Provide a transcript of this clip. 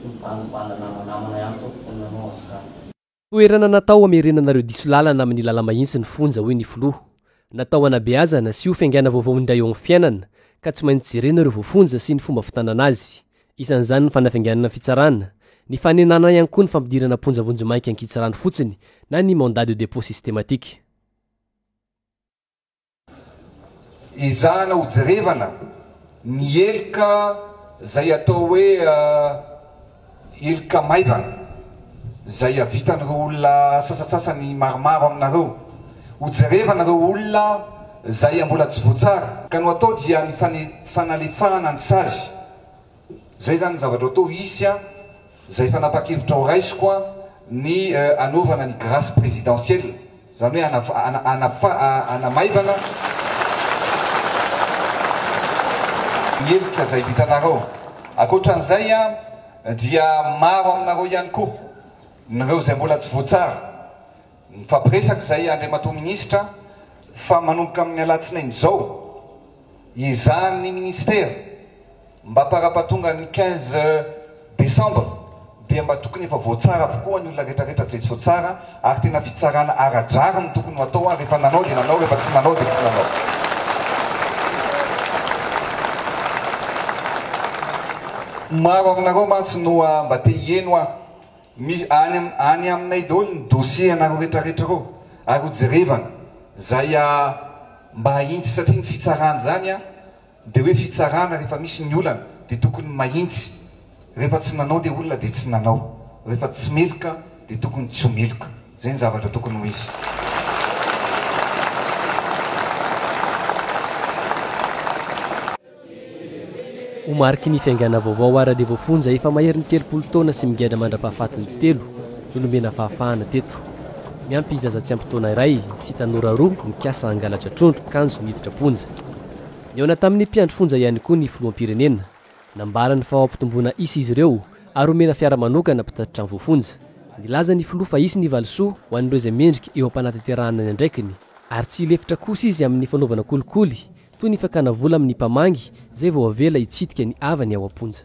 Toy ny tany banda namanamana ihany tompoko no nanao an'izany. Toerana natao hamerenana ireo diso lalana amin'ny lala-mahitsy ny fonja, hoy ny filoha. Natao hanabeazana sy ho fiaingàna vaovao indray ao amin'ny fiainana, ka tsy maintsy jerena ireo voafonja sy ny fomba fitànana azy. Isan'izany ny fanafainganana fitsaràna, ny fanenàna ihany koa ny fampidirana am-ponja vonjimaika an-kitsirano fotsiny na ny mandat de dépôt systématique. Ezahana ho jerevana ny heloka izay atao hoe heloka maivana izay havitan'ireo olona sasatsasany maromaro aminareo. Ho jerevana ireo olona izay mbola tsy voatsara. Ka no atao dia ny fanalefahana ny sazy. Zay zany ny zavatra atao hisy a! Zay fanapakevitra ho raisiko a! Ny anaovana ny grace presidentielle, zany hoe hanamaivana ny heloka zay vitanareo. Akoatran'izay a! Dia maro aminareo ihany koa ny reo zay mbola tsy voatsara. Nifampiresaka izay Andriamatoa Minisitra fa manomboka amin'ny alatsinainy izao izahan'ny Minisitera mba parapatonga ny quinze desambra dia mba tokony efa voatsara avokoa ny olona retraretra Jetso tsara ary tena fitsarana ara-drariny no tokony ho atao ary rehefa nanao dia nanao rehefa tsy nanao dia tsy nanao. Maro aminareo mantsy no mba te hiheno aho. Misy any any aminay daholo ny dossier anareo retraretra reo ary ho jerevana zay a mba hahintsy satria ny fitsarana zany a de hoe fitsarana refa misy ny olana de tokony mahintsy refa tsy nanao le olona de tsy nanao refa tsy meloka de tokony tsy ho meloka zay ny zavatra tokony ho izy. Ho mariky ny fiaingàna vaovao ara dia voafonja efa maherin'ny telopolo taona sy migadra mandra-pahafatin'ny telo no nomena fahafahana teto. Miampy zaza tsy ampy taona iray sy tanora roa mikasa hangalatra trondro kanjo niditra am-ponja. Nihaona tamin'ny mpiandry fonja ihany koa ny filoham-pirenena. Nambarany fa ao am-pitomboana hisy izy ireo ary homena fiara manokana mpitatitra ny voafonja. Nilaza ny filoha fa hisy ny valisoa ho an'ireo izay mendrika eo am-panatanterahana ny andraikiny ary tsy hilefitra kosa izy amin'ny fanaovana kolikoly Toy ny fakana vola amin'ny mpamangy izay vao avela hitsidika ny havany ao am-ponja.